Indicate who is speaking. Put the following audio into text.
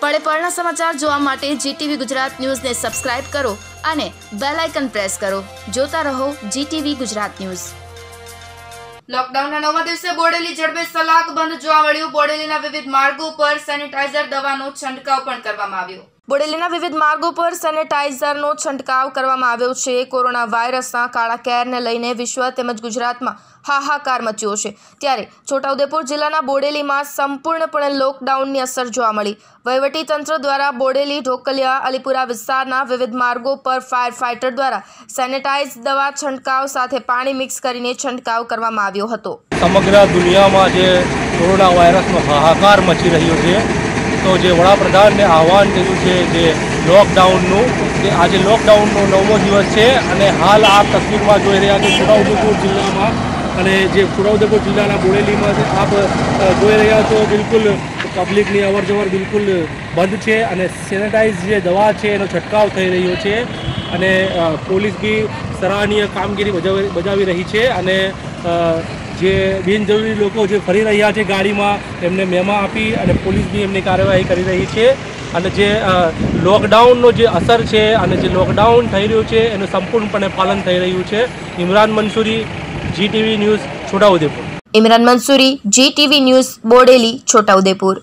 Speaker 1: પળે પળના સમાચાર જોવા માટે જીટીવી ગુજરાત ન્યૂઝને સબસ્ક્રાઇબ કરો અને બેલ આઇકન પ્રેસ કરો. જોતા રહો જીટીવી ગુજરાત ન્યૂઝ. લોકડાઉનના નવમા દિવસે બોડેલી ઝડપે સલાક બંધ જોવા મળ્યું. બોડેલીના વિવિધ માર્ગો પર સેનિટાઈઝર દવાનો છંટકાવ પણ કરવામાં આવ્યો. બોડેલીના વિવિધ માર્ગો પર સેનેટાઇઝરનો છંટકાવ કરવામાં આવ્યો છે. કોરોના વાયરસના કાળા કેરને લઈને વિશ્વ તેમજ ગુજરાતમાં હાહાકાર મચ્યો છે. ત્યારે છોટાઉદેપુર જિલ્લાના બોડેલીમાં સંપૂર્ણપણે લોકડાઉનની અસર જોવા મળી. વહીવટી તંત્ર દ્વારા બોડેલી, ઢોકલિયા, અલીપુરા વિસ્તારના વિવિધ માર્ગો પર ફાયર ફાઇટર દ્વારા સેનેટાઇઝ દવા છંટકાવ સાથે પાણી મિક્સ કરીને છંટકાવ કરવામાં આવ્યો હતો.
Speaker 2: સમગ્ર દુનિયામાં જે કોરોના વાયરસનો હાહાકાર મચી રહ્યો છે તો જે વડાપ્રધાનને આહવાન કર્યું છે જે લોકડાઉનનું, કે આજે લોકડાઉનનો નવમો દિવસ છે અને હાલ આ તસવીરમાં જોઈ રહ્યા છો છોટાઉદેપુર જિલ્લામાં. અને જે છોટાઉદેપુર જિલ્લાના બોડેલીમાં આપ જોઈ રહ્યા છો બિલકુલ પબ્લિકની અવર જવર બિલકુલ બંધ છે અને સેનેટાઇઝ જે દવા છે એનો છંટકાવ થઈ રહ્યો છે. અને પોલીસ બી સરાહનીય કામગીરી બજાવી રહી છે અને જે બિનજરૂરી લોકો જે ફરી રહ્યા છે ગાડીમાં એમને મેમા આપી અને પોલીસ બી એમની કાર્યવાહી કરી રહી છે. અને જે લોકડાઉનનો જે અસર છે અને જે લોકડાઉન થઈ રહ્યું છે, એનું સંપૂર્ણપણે પાલન થઈ રહ્યું છે. Imran Mansuri GTV news, Chhota Udepur.
Speaker 1: Imran Mansuri GTV news, Bodeli, Chhota Udepur.